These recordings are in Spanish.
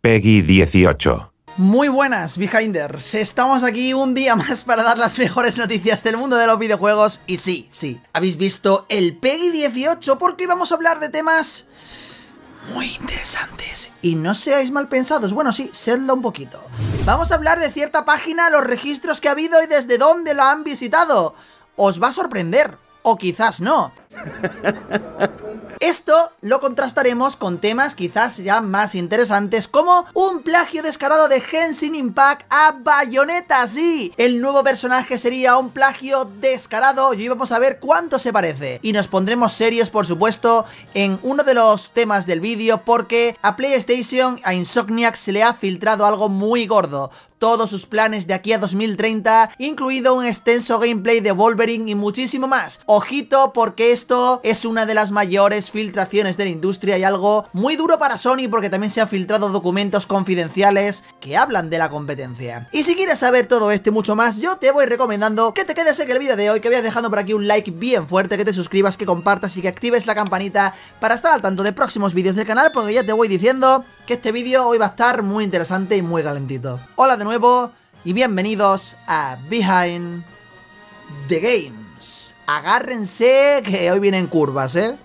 Peggy 18. Muy buenas, Behinders. Estamos aquí un día más para dar las mejores noticias del mundo de los videojuegos. Y sí, sí, habéis visto el Peggy 18 porque vamos a hablar de temas muy interesantes. Y no seáis mal pensados, bueno, sí, sedlo un poquito. Vamos a hablar de cierta página, los registros que ha habido y desde dónde la han visitado. Os va a sorprender, o quizás no. Esto lo contrastaremos con temas quizás ya más interesantes como un plagio descarado de Genshin Impact a Bayonetta, sí. El nuevo personaje sería un plagio descarado y vamos a ver cuánto se parece. Y nos pondremos serios, por supuesto, en uno de los temas del vídeo porque a PlayStation, a Insomniac se le ha filtrado algo muy gordo todos sus planes de aquí a 2030, incluido un extenso gameplay de Wolverine y muchísimo más. Ojito porque esto es una de las mayores filtraciones de la industria y algo muy duro para Sony porque también se han filtrado documentos confidenciales que hablan de la competencia. Y si quieres saber todo esto y mucho más, yo te voy recomendando que te quedes en el vídeo de hoy, que vayas dejando por aquí un like bien fuerte, que te suscribas, que compartas y que actives la campanita para estar al tanto de próximos vídeos del canal porque ya te voy diciendo que este vídeo hoy va a estar muy interesante y muy calentito. Hola de nuevo y bienvenidos a Behind the Games. Agárrense que hoy vienen curvas, ¿eh?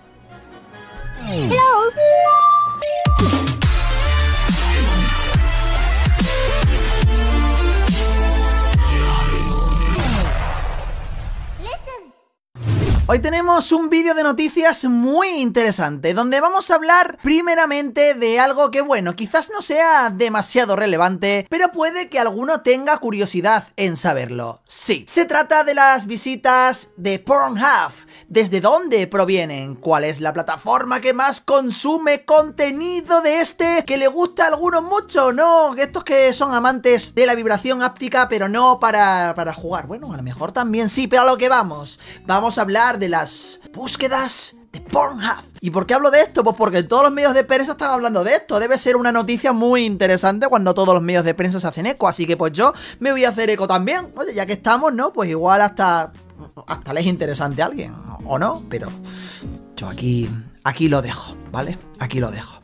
Hoy tenemos un vídeo de noticias muy interesante, donde vamos a hablar primeramente de algo que bueno, quizás no sea demasiado relevante, pero puede que alguno tenga curiosidad en saberlo. Sí, se trata de las visitas de Pornhub, desde dónde provienen, cuál es la plataforma que más consume contenido de este, que le gusta a algunos mucho, no, estos que son amantes de la vibración áptica, pero no para, para jugar, bueno, a lo mejor también sí, pero a lo que vamos, vamos a hablar de las búsquedas de Pornhub. ¿Y por qué hablo de esto? Pues porque todos los medios de prensa están hablando de esto. Debe ser una noticia muy interesante cuando todos los medios de prensa se hacen eco. Así que pues yo me voy a hacer eco también. Oye, ya que estamos, ¿no? Pues igual hasta. Hasta le es interesante a alguien. O no, pero. Yo aquí. Aquí lo dejo, ¿vale? Aquí lo dejo.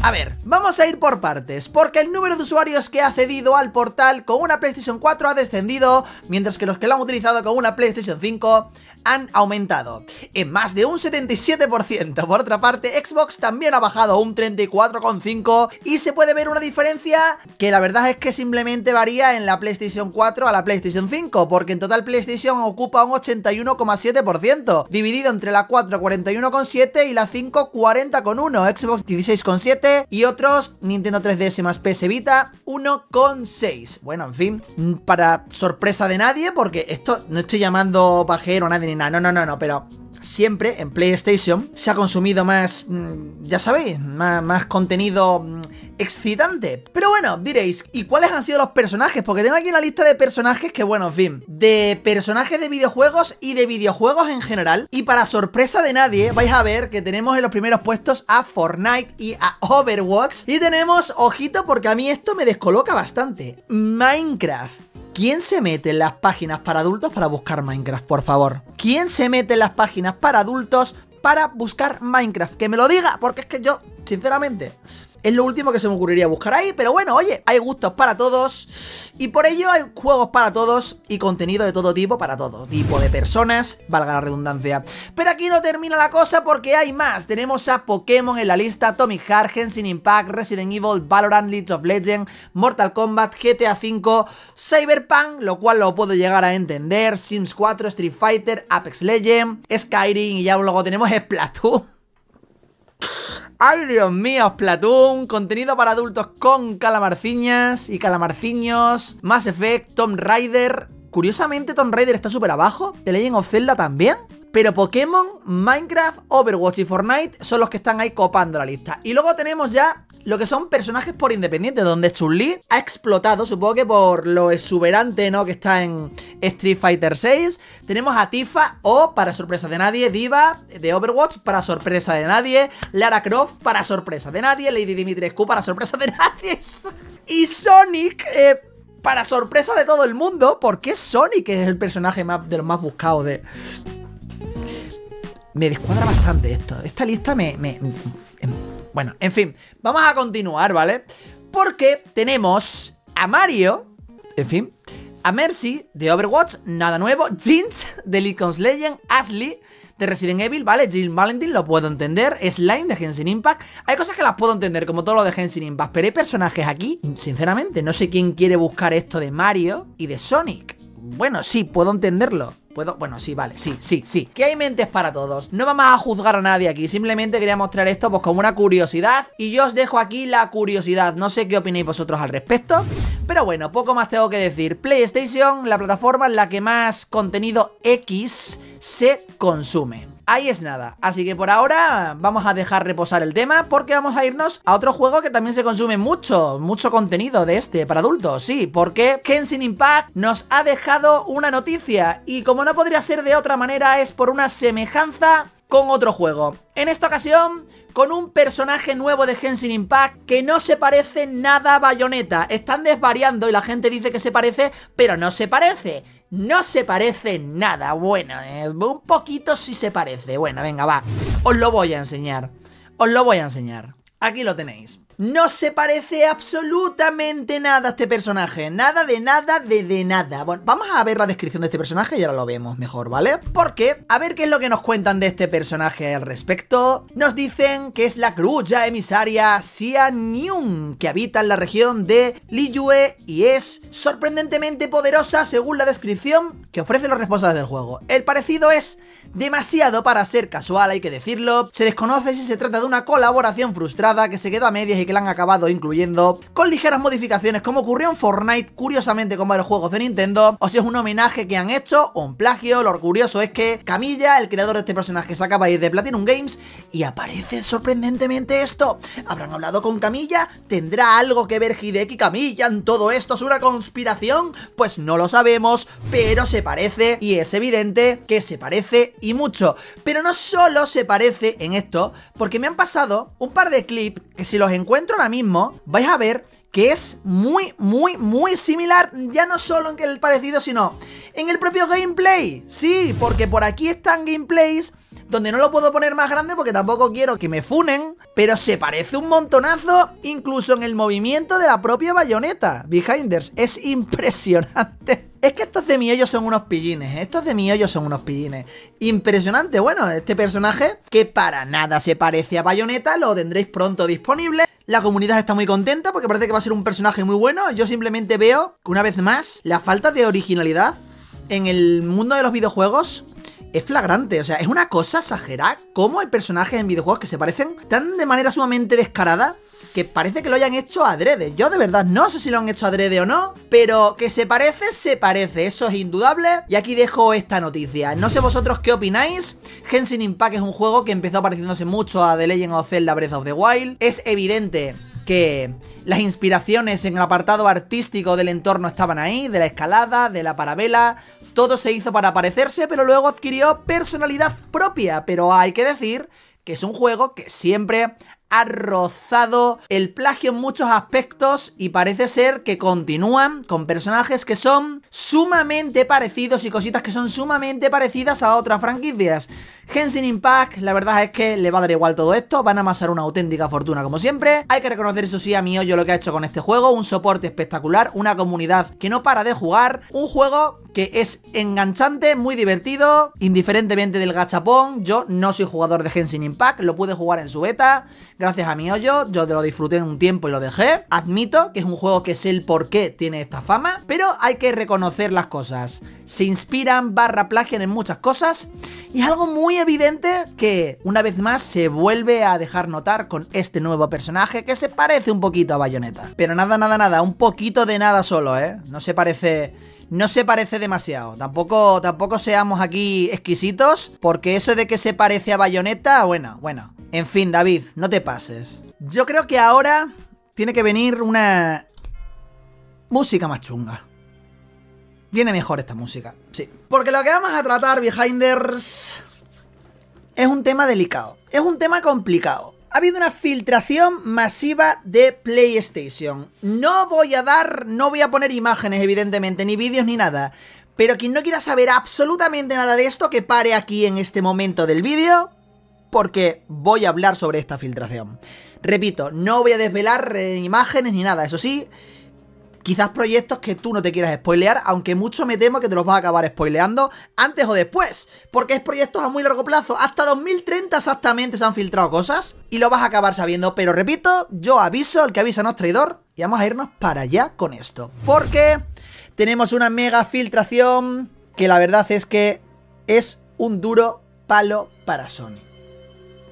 A ver, vamos a ir por partes, porque el número de usuarios que ha cedido al portal con una PlayStation 4 ha descendido, mientras que los que lo han utilizado con una PlayStation 5 han aumentado en más de un 77%. Por otra parte, Xbox también ha bajado un 34,5% y se puede ver una diferencia que la verdad es que simplemente varía en la PlayStation 4 a la PlayStation 5, porque en total PlayStation ocupa un 81,7%, dividido entre la 4 41,7 y la 5 40,1, Xbox 16,7 y otros Nintendo 3DS más PS Vita 1,6. Bueno, en fin, para sorpresa de nadie, porque esto no estoy llamando pajero a nadie no, no, no, no, pero siempre en PlayStation se ha consumido más, mm, ya sabéis, más, contenido mm, excitante. Pero bueno, diréis, ¿y cuáles han sido los personajes? Porque tengo aquí una lista de personajes que, bueno, en fin, de personajes de videojuegos y de videojuegos en general. Y para sorpresa de nadie, vais a ver que tenemos en los primeros puestos a Fortnite y a Overwatch. Y tenemos, ojito, porque a mí esto me descoloca bastante, Minecraft. ¿Quién se mete en las páginas para adultos para buscar Minecraft, por favor? ¿Quién se mete en las páginas para adultos para buscar Minecraft? Que me lo diga, porque es que yo, sinceramente, es lo último que se me ocurriría buscar ahí, pero bueno, oye, hay gustos para todos y por ello hay juegos para todos y contenido de todo tipo para todo tipo de personas, valga la redundancia. Pero aquí no termina la cosa porque hay más. Tenemos a Pokémon en la lista, Atomic Heart, Genshin Impact, Resident Evil, Valorant, League of Legends, Mortal Kombat, GTA V, Cyberpunk, lo cual lo puedo llegar a entender, Sims 4, Street Fighter, Apex Legends, Skyrim y ya luego tenemos Splatoon. Ay, Dios mío, Splatoon, contenido para adultos con calamarciñas y calamarciños, Mass Effect, Tomb Raider. Curiosamente, Tomb Raider está súper abajo, The Legend of Zelda también. Pero Pokémon, Minecraft, Overwatch y Fortnite son los que están ahí copando la lista. Y luego tenemos ya lo que son personajes por independiente, donde Chun-Li ha explotado, supongo que por lo exuberante, ¿no? Que está en Street Fighter 6. Tenemos a Tifa o, para sorpresa de nadie, Diva de Overwatch, para sorpresa de nadie. Lara Croft, para sorpresa de nadie. Lady Dimitrescu, para sorpresa de nadie. y Sonic, eh, para sorpresa de todo el mundo, porque Sonic es el personaje más, de los más buscados de, me descuadra bastante esto. Esta lista me, me, Bueno, en fin, vamos a continuar, ¿vale? Porque tenemos a Mario, en fin, a Mercy de Overwatch, nada nuevo, Jinx de League of Legends, Ashley de Resident Evil, ¿vale? Jill Valentine lo puedo entender, Slime de Genshin Impact, hay cosas que las puedo entender, como todo lo de Genshin Impact, pero hay personajes aquí, sinceramente, no sé quién quiere buscar esto de Mario y de Sonic. Bueno, sí, puedo entenderlo. ¿Puedo? Bueno, sí, vale, sí, sí, sí. Que hay mentes para todos. No vamos a juzgar a nadie aquí. Simplemente quería mostrar esto pues como una curiosidad. Y yo os dejo aquí la curiosidad. No sé qué opinéis vosotros al respecto. Pero bueno, poco más tengo que decir. PlayStation, la plataforma en la que más contenido X se consume. Ahí es nada, así que por ahora vamos a dejar reposar el tema porque vamos a irnos a otro juego que también se consume mucho, mucho contenido de este para adultos, sí, porque Kenshin Impact nos ha dejado una noticia y como no podría ser de otra manera es por una semejanza con otro juego. En esta ocasión, con un personaje nuevo de Genshin Impact que no se parece nada a Bayonetta. Están desvariando y la gente dice que se parece, pero no se parece. No se parece nada. Bueno, eh, un poquito sí se parece. Bueno, venga, va. Os lo voy a enseñar. Os lo voy a enseñar. Aquí lo tenéis. No se parece absolutamente nada a este personaje. Nada de nada de de nada. Bueno, vamos a ver la descripción de este personaje y ahora lo vemos mejor, ¿vale? Porque, a ver qué es lo que nos cuentan de este personaje al respecto. Nos dicen que es la grulla emisaria Xia Nyun, que habita en la región de Liyue y es sorprendentemente poderosa según la descripción que ofrecen los responsables del juego. El parecido es demasiado para ser casual, hay que decirlo. Se desconoce si se trata de una colaboración frustrada que se quedó a medias y que la han acabado incluyendo con ligeras modificaciones como ocurrió en Fortnite, curiosamente con varios juegos de Nintendo, o si es un homenaje que han hecho o un plagio. Lo curioso es que Camilla, el creador de este personaje, se acaba de ir de Platinum Games y aparece sorprendentemente esto. ¿Habrán hablado con Camilla? ¿Tendrá algo que ver Hideki Camilla en todo esto? ¿Es una conspiración? Pues no lo sabemos, pero se parece y es evidente que se parece y mucho. Pero no solo se parece en esto, porque me han pasado un par de clips que si los encuentro ahora mismo, vais a ver que es muy, muy, muy similar, ya no solo en el parecido, sino en el propio gameplay. Sí, porque por aquí están gameplays donde no lo puedo poner más grande porque tampoco quiero que me funen, pero se parece un montonazo incluso en el movimiento de la propia bayoneta. Behinders, es impresionante. Es que estos de Miollo son unos pillines, ¿eh? estos de Miollo son unos pillines. Impresionante, bueno, este personaje que para nada se parece a Bayonetta, lo tendréis pronto disponible. La comunidad está muy contenta porque parece que va a ser un personaje muy bueno. Yo simplemente veo que una vez más la falta de originalidad en el mundo de los videojuegos es flagrante. O sea, es una cosa exagerada cómo hay personajes en videojuegos que se parecen tan de manera sumamente descarada que parece que lo hayan hecho adrede. Yo de verdad no sé si lo han hecho adrede o no, pero que se parece, se parece. Eso es indudable. Y aquí dejo esta noticia. No sé vosotros qué opináis. Genshin Impact es un juego que empezó pareciéndose mucho a The Legend of Zelda Breath of the Wild. Es evidente que las inspiraciones en el apartado artístico del entorno estaban ahí, de la escalada, de la parabela, todo se hizo para parecerse, pero luego adquirió personalidad propia, pero hay que decir que es un juego que siempre ha rozado el plagio en muchos aspectos y parece ser que continúan con personajes que son sumamente parecidos y cositas que son sumamente parecidas a otras franquicias. Genshin Impact, la verdad es que le va a dar igual todo esto, van a amasar una auténtica fortuna como siempre. Hay que reconocer eso sí a mí yo lo que ha hecho con este juego, un soporte espectacular, una comunidad que no para de jugar, un juego que es enganchante, muy divertido, indiferentemente del gachapón. Yo no soy jugador de Genshin Impact, lo pude jugar en su beta, gracias a mi hoyo, yo lo disfruté un tiempo y lo dejé. Admito que es un juego que sé el por qué tiene esta fama, pero hay que reconocer las cosas. Se inspiran barra plagian en muchas cosas y es algo muy evidente que una vez más se vuelve a dejar notar con este nuevo personaje que se parece un poquito a Bayonetta. Pero nada, nada, nada, un poquito de nada solo, ¿eh? No se parece no se parece demasiado. Tampoco, tampoco seamos aquí exquisitos, porque eso de que se parece a Bayonetta, bueno, bueno. En fin, David, no te pases. Yo creo que ahora tiene que venir una música más chunga. Viene mejor esta música, sí. Porque lo que vamos a tratar, Behinders, es un tema delicado. Es un tema complicado ha habido una filtración masiva de PlayStation. No voy a dar, no voy a poner imágenes, evidentemente, ni vídeos ni nada. Pero quien no quiera saber absolutamente nada de esto, que pare aquí en este momento del vídeo, porque voy a hablar sobre esta filtración. Repito, no voy a desvelar eh, imágenes ni nada, eso sí, quizás proyectos que tú no te quieras spoilear, aunque mucho me temo que te los vas a acabar spoileando antes o después, porque es proyectos a muy largo plazo, hasta 2030 exactamente se han filtrado cosas y lo vas a acabar sabiendo, pero repito, yo aviso, el que avisa no es traidor, y vamos a irnos para allá con esto, porque tenemos una mega filtración que la verdad es que es un duro palo para Sony.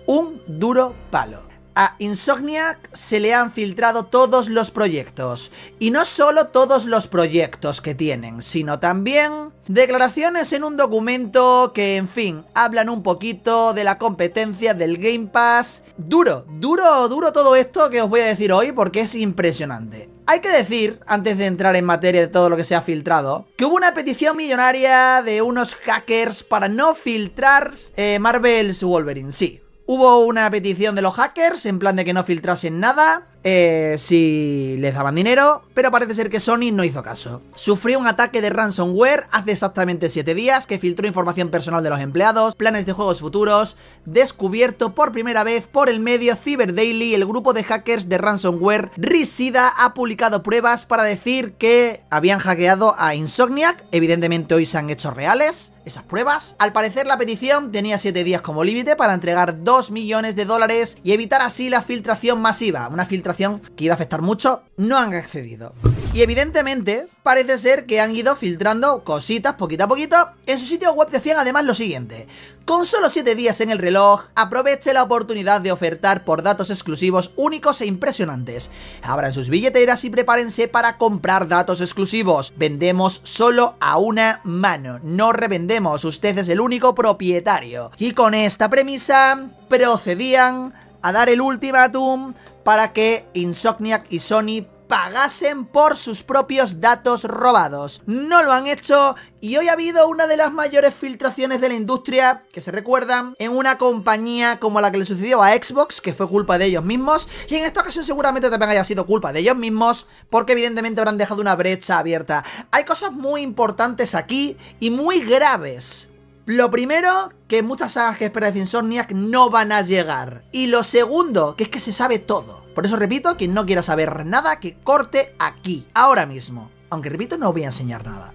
Un duro palo. A Insomniac se le han filtrado todos los proyectos. Y no solo todos los proyectos que tienen, sino también declaraciones en un documento que, en fin, hablan un poquito de la competencia del Game Pass. Duro, duro, duro todo esto que os voy a decir hoy porque es impresionante. Hay que decir, antes de entrar en materia de todo lo que se ha filtrado, que hubo una petición millonaria de unos hackers para no filtrar eh, Marvel's Wolverine, sí. Hubo una petición de los hackers en plan de que no filtrasen nada eh, si les daban dinero, pero parece ser que Sony no hizo caso. Sufrió un ataque de ransomware hace exactamente 7 días que filtró información personal de los empleados, planes de juegos futuros, descubierto por primera vez por el medio Cyber Daily, el grupo de hackers de ransomware Risida ha publicado pruebas para decir que habían hackeado a Insomniac, evidentemente hoy se han hecho reales esas pruebas. Al parecer la petición tenía 7 días como límite para entregar 2 millones de dólares y evitar así la filtración masiva, una filtración que iba a afectar mucho, no han accedido. Y evidentemente, parece ser que han ido filtrando cositas poquito a poquito. En su sitio web decían además lo siguiente. Con solo 7 días en el reloj, aproveche la oportunidad de ofertar por datos exclusivos únicos e impresionantes. Abran sus billeteras y prepárense para comprar datos exclusivos. Vendemos solo a una mano, no revendemos, usted es el único propietario. Y con esta premisa, procedían a dar el ultimátum para que Insomniac y Sony pagasen por sus propios datos robados. No lo han hecho y hoy ha habido una de las mayores filtraciones de la industria que se recuerdan en una compañía como la que le sucedió a Xbox, que fue culpa de ellos mismos, y en esta ocasión seguramente también haya sido culpa de ellos mismos, porque evidentemente habrán dejado una brecha abierta. Hay cosas muy importantes aquí y muy graves lo primero, que muchas sagas que espera de Insomniac no van a llegar. Y lo segundo, que es que se sabe todo. Por eso repito, quien no quiera saber nada, que corte aquí, ahora mismo. Aunque repito, no voy a enseñar nada.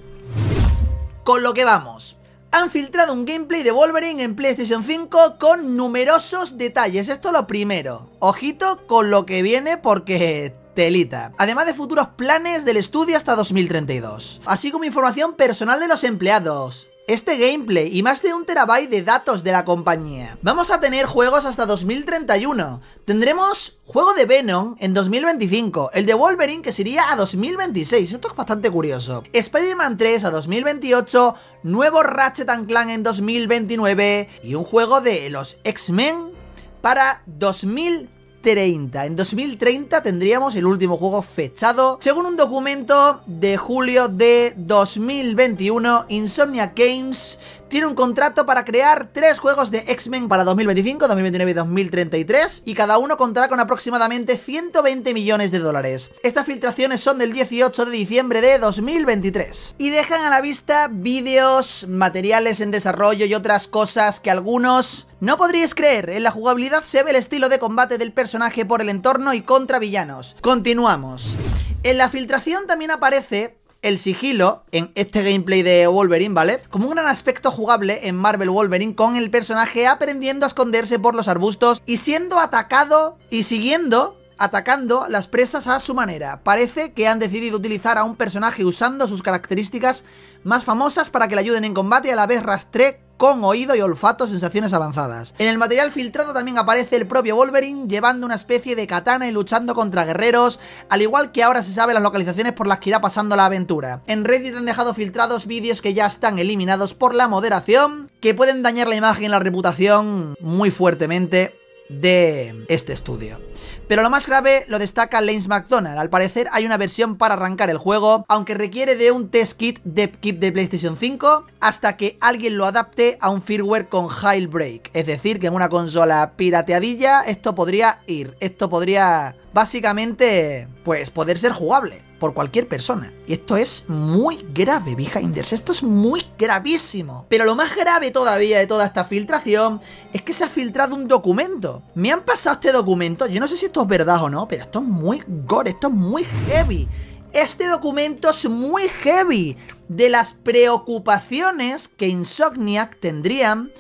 Con lo que vamos. Han filtrado un gameplay de Wolverine en PlayStation 5 con numerosos detalles. Esto lo primero. Ojito con lo que viene porque telita. Además de futuros planes del estudio hasta 2032. Así como información personal de los empleados este gameplay y más de un terabyte de datos de la compañía. Vamos a tener juegos hasta 2031. Tendremos juego de Venom en 2025, el de Wolverine que sería a 2026, esto es bastante curioso. Spider-Man 3 a 2028, nuevo Ratchet Clank en 2029 y un juego de los X-Men para 2030. En 2030 tendríamos el último juego fechado. Según un documento de julio de 2021, Insomnia Games tiene un contrato para crear tres juegos de X-Men para 2025, 2029 y 2033 y cada uno contará con aproximadamente 120 millones de dólares. Estas filtraciones son del 18 de diciembre de 2023 y dejan a la vista vídeos, materiales en desarrollo y otras cosas que algunos no podríais creer. En la jugabilidad se ve el estilo de combate del personaje por el entorno y contra villanos. Continuamos. En la filtración también aparece el sigilo en este gameplay de Wolverine, ¿vale? Como un gran aspecto jugable en Marvel Wolverine con el personaje aprendiendo a esconderse por los arbustos y siendo atacado y siguiendo atacando las presas a su manera. Parece que han decidido utilizar a un personaje usando sus características más famosas para que le ayuden en combate a la vez rastre con oído y olfato sensaciones avanzadas. En el material filtrado también aparece el propio Wolverine llevando una especie de katana y luchando contra guerreros, al igual que ahora se sabe las localizaciones por las que irá pasando la aventura. En Reddit han dejado filtrados vídeos que ya están eliminados por la moderación, que pueden dañar la imagen y la reputación muy fuertemente de este estudio. Pero lo más grave lo destaca Lance McDonald. Al parecer hay una versión para arrancar el juego, aunque requiere de un test kit de kit de PlayStation 5 hasta que alguien lo adapte a un firmware con jailbreak. Es decir, que en una consola pirateadilla esto podría ir. Esto podría básicamente, pues, poder ser jugable. Por cualquier persona. Y esto es muy grave, Behinders. Esto es muy gravísimo. Pero lo más grave todavía de toda esta filtración es que se ha filtrado un documento. Me han pasado este documento. Yo no sé si esto es verdad o no, pero esto es muy gore, esto es muy heavy. Este documento es muy heavy de las preocupaciones que Insomniac tendrían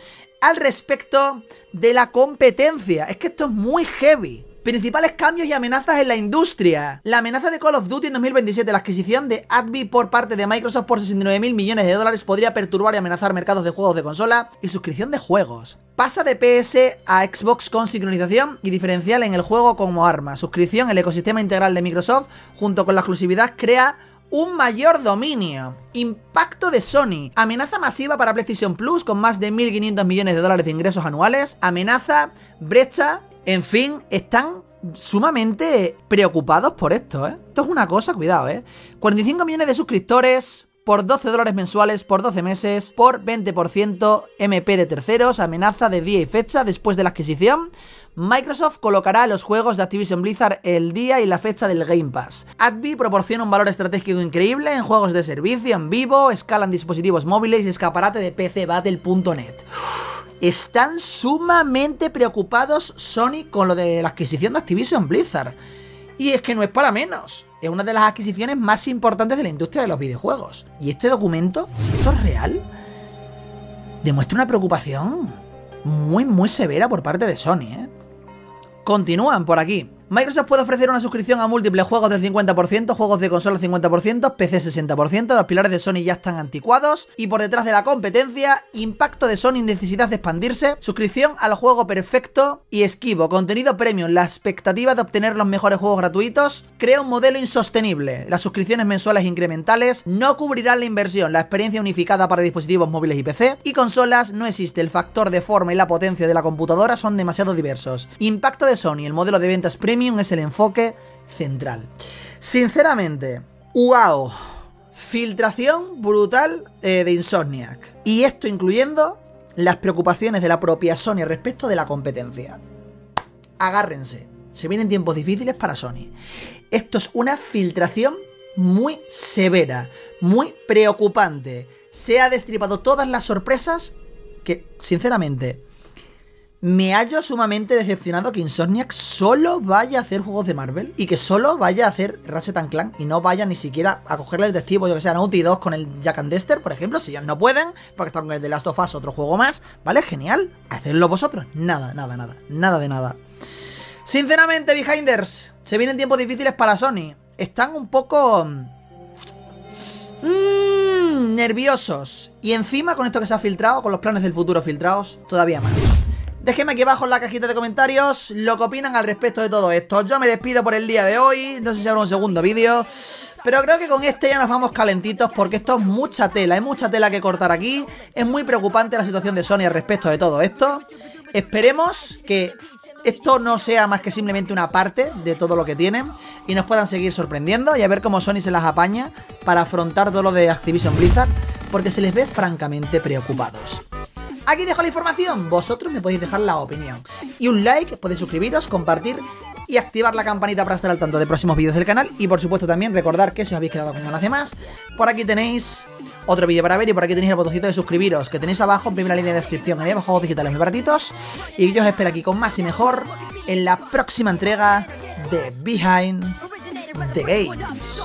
al respecto de la competencia. Es que esto es muy heavy. Principales cambios y amenazas en la industria. La amenaza de Call of Duty en 2027, la adquisición de Adby por parte de Microsoft por 69 mil millones de dólares podría perturbar y amenazar mercados de juegos de consola y suscripción de juegos. Pasa de PS a Xbox con sincronización y diferencial en el juego como arma. Suscripción, el ecosistema integral de Microsoft junto con la exclusividad crea un mayor dominio. Impacto de Sony. Amenaza masiva para PlayStation Plus con más de 1.500 millones de dólares de ingresos anuales. Amenaza, brecha en fin, están sumamente preocupados por esto, ¿eh? Esto es una cosa, cuidado, ¿eh? 45 millones de suscriptores por 12 dólares mensuales por 12 meses, por 20% MP de terceros, amenaza de día y fecha después de la adquisición. Microsoft colocará los juegos de Activision Blizzard el día y la fecha del Game Pass. Adby proporciona un valor estratégico increíble en juegos de servicio en vivo, escalan dispositivos móviles y escaparate de PC Battle.net están sumamente preocupados Sony con lo de la adquisición de Activision Blizzard. Y es que no es para menos. Es una de las adquisiciones más importantes de la industria de los videojuegos. Y este documento, si esto es real, demuestra una preocupación muy, muy severa por parte de Sony. ¿eh? Continúan por aquí. Microsoft puede ofrecer una suscripción a múltiples juegos del 50%, juegos de consola 50%, PC 60%, los pilares de Sony ya están anticuados y por detrás de la competencia, impacto de Sony necesidad de expandirse, suscripción al juego perfecto y esquivo, contenido premium, la expectativa de obtener los mejores juegos gratuitos, crea un modelo insostenible, las suscripciones mensuales incrementales no cubrirán la inversión, la experiencia unificada para dispositivos móviles y PC y consolas no existe, el factor de forma y la potencia de la computadora son demasiado diversos. Impacto de Sony, el modelo de ventas premium es el enfoque central. Sinceramente, wow. Filtración brutal eh, de Insomniac. Y esto incluyendo las preocupaciones de la propia Sony respecto de la competencia. Agárrense. Se vienen tiempos difíciles para Sony. Esto es una filtración muy severa, muy preocupante. Se ha destripado todas las sorpresas que, sinceramente, me hallo sumamente decepcionado que Insomniac solo vaya a hacer juegos de Marvel y que solo vaya a hacer Ratchet Clank y no vaya ni siquiera a cogerle el testigo, yo que sea Naughty 2 con el Jack and Dexter, por ejemplo, si ya no pueden, porque están con el de Last of Us, otro juego más, ¿vale? Genial, hacedlo vosotros. Nada, nada, nada, nada de nada. Sinceramente, Behinders, se vienen tiempos difíciles para Sony. Están un poco... Mmm, nerviosos. Y encima con esto que se ha filtrado, con los planes del futuro filtrados, todavía más. Déjenme aquí abajo en la cajita de comentarios lo que opinan al respecto de todo esto. Yo me despido por el día de hoy, no sé si habrá un segundo vídeo. Pero creo que con este ya nos vamos calentitos porque esto es mucha tela, hay mucha tela que cortar aquí. Es muy preocupante la situación de Sony al respecto de todo esto. Esperemos que esto no sea más que simplemente una parte de todo lo que tienen y nos puedan seguir sorprendiendo y a ver cómo Sony se las apaña para afrontar todo lo de Activision Blizzard porque se les ve francamente preocupados. Aquí dejo la información, vosotros me podéis dejar la opinión. Y un like, podéis suscribiros, compartir y activar la campanita para estar al tanto de próximos vídeos del canal. Y por supuesto también recordar que si os habéis quedado con ganas de más, por aquí tenéis otro vídeo para ver y por aquí tenéis el botoncito de suscribiros que tenéis abajo en primera línea de descripción en juegos digitales muy baratitos. Y yo os espero aquí con más y mejor en la próxima entrega de Behind the Games.